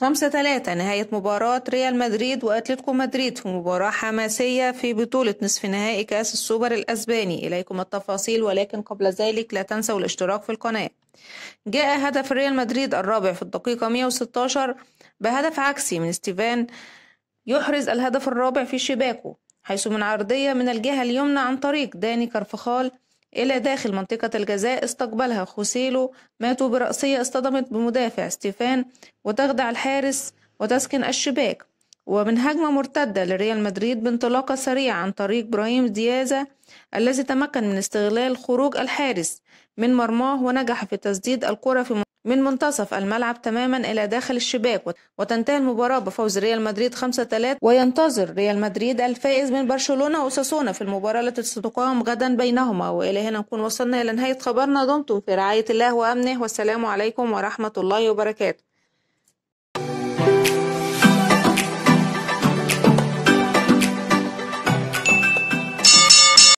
خمسة تلاتة نهاية مباراة ريال مدريد وأتلتيكو مدريد في مباراة حماسية في بطولة نصف نهائي كأس السوبر الأسباني. إليكم التفاصيل ولكن قبل ذلك لا تنسوا الاشتراك في القناة. جاء هدف ريال مدريد الرابع في الدقيقة 116 بهدف عكسي من ستيفان يحرز الهدف الرابع في شباكه حيث من عرضية من الجهة اليمنى عن طريق داني كارفخال إلى داخل منطقة الجزاء استقبلها خوسيلو ماتوا برأسية اصطدمت بمدافع ستيفان وتخدع الحارس وتسكن الشباك. ومن هجمة مرتدة لريال مدريد بانطلاقة سريعة عن طريق إبراهيم ديازا الذي تمكن من استغلال خروج الحارس من مرماه ونجح في تسديد الكرة في من منتصف الملعب تماما إلى داخل الشباك وتنتهي المباراة بفوز ريال مدريد 5-3 وينتظر ريال مدريد الفائز من برشلونة وأساسونا في المباراة التي ستقام غدا بينهما. وإلى هنا نكون وصلنا إلى نهاية خبرنا. دمتم في رعاية الله وأمنه والسلام عليكم ورحمة الله وبركاته.